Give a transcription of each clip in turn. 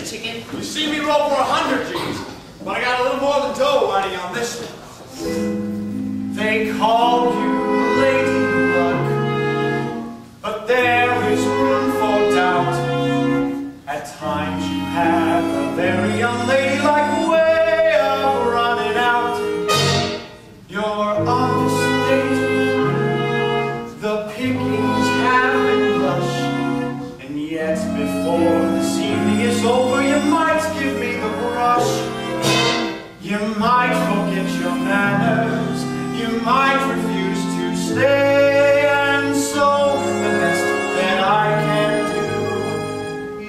You see me roll for a hundred G's, but I got a little more than dough riding on this one. They call you Lady Luck, but there is room for doubt. At times you have a very unladylike way of running out. You're on the stage, the pickings have been lush, yet before this evening is over, you might give me the brush. You might forget your manners, you might refuse to stay, and so the best that I can do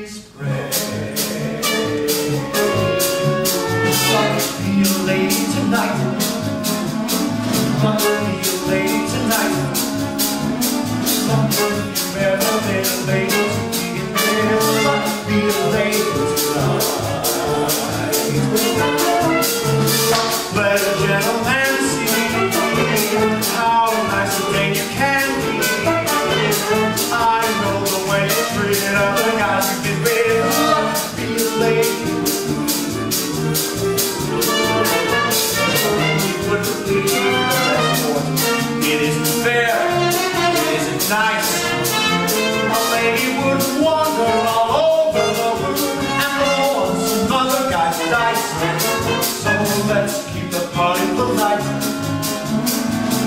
is pray. Must be a lady tonight. Be nice. A lady would wander all over the room and roll on some other guy's dice. So let's keep the party polite.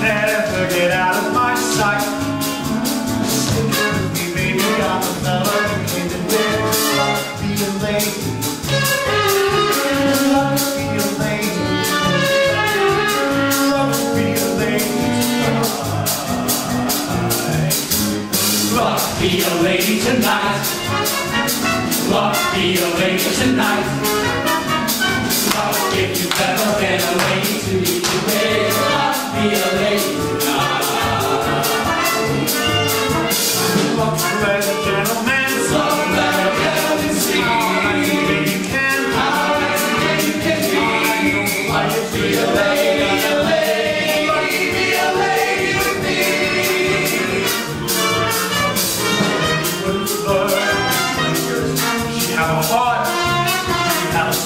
Never get out of my sight. Stick with me, baby. I'm a fella who came to live. Be a lady. Tonight. Be a lady tonight. Love if you've ever been a lady to me today. A lady tonight. Love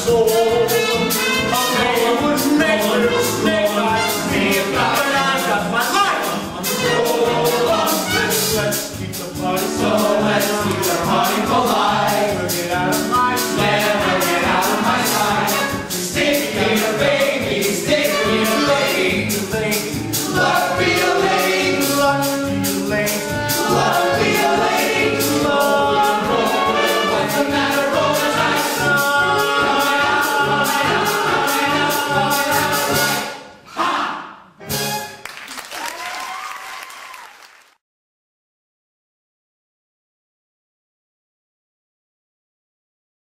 had